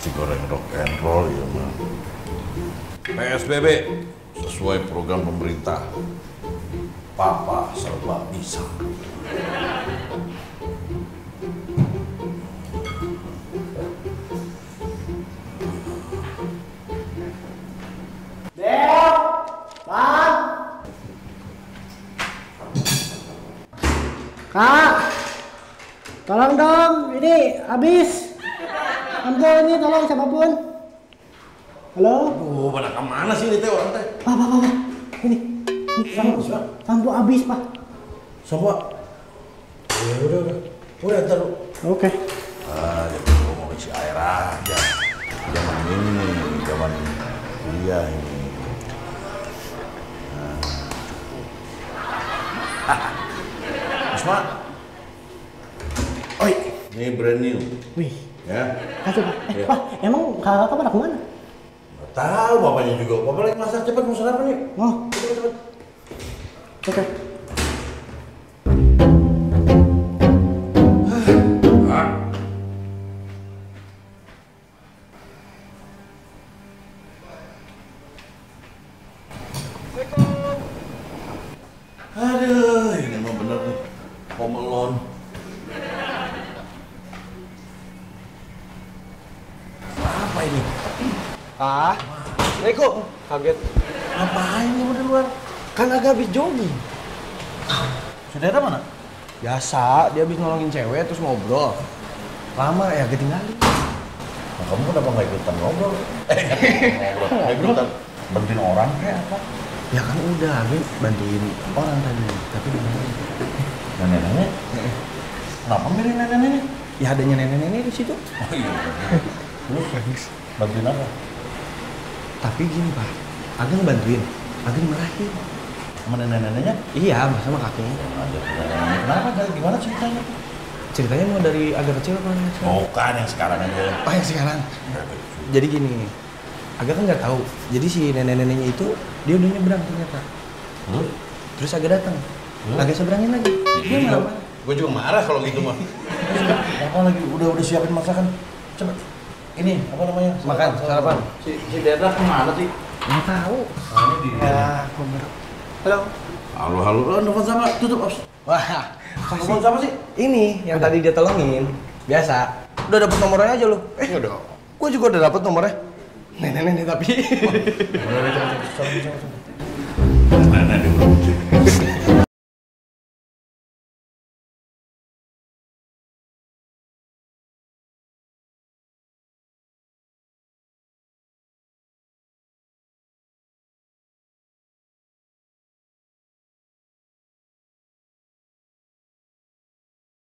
nasi goreng rock and roll ya mah. PSBB sesuai program pemerintah. Papa serba bisa. Kak, tolong dong, ini habis. Ampun ini tolong siapa pun. Halo? Oh, pada ke mana sih ini teh orang teh? Pak, pak, pak, pak. Ini, ini sampo, sampo habis, Pak. Sama. Ya udah udah. Udah ntar lu. Oke. Ah, jadi gua mau isi air aja. Zaman ini zaman kuliah ini. Nah. Asma. Oi, ini brand new. Wih, Ya. kasih, Pak. Eh, Iya. Pak, emang kakak pada ke mana? Nggak tahu bapaknya juga. Bapak lagi masak cepat mau sarapan nih. Oh, Cepet cepet. oke. Aduh, ini mah bener nih. Home Alone. Apa ini? Ah, Reko, kaget. Ngapain kamu di luar? Kan agak habis jogging. Saudara mana? Biasa, dia habis nolongin cewek terus ngobrol. Lama ya ketinggalan. Nah, kamu kenapa nggak ikutan ngobrol? Eh, ngobrol. Nggak ikutan bantuin orang kayak apa? Ya kan udah, Abi bantuin orang tadi, tapi gimana? Nenek-nenek? Kenapa milih nenek-nenek? Ya adanya nenek-nenek di situ. Oh iya. Terus bantuin apa? Tapi gini pak, Ageng bantuin, Ageng marahin. Sama nenek-neneknya? Iya, sama nenek-nenek. Kenapa? Gimana ceritanya? Ceritanya mau dari agak kecil apa? Bukan yang sekarang aja. Oh yang sekarang. Jadi gini, Agak kan nggak tahu. Jadi si nenek-neneknya itu dia udah nyebrang ternyata. Lu? Terus Agak datang. Agak seberangin lagi. Dia marah. Gue juga marah kalau gitu mah. Apa lagi udah udah siapin masakan. Cepet. Ini apa namanya? Makan, sarapan. Si si Deda ke mana sih? Nggak tahu. Ah, ini di. Ya, bener. Halo. Halo halo. Oh, nelfon sama tutup os. Wah, Nelfon sama sih? ini yang tadi dia tolongin. Biasa. Udah dapet nomornya aja lu. Eh, udah. Gua juga udah dapet nomornya. Nenek-nenek tapi.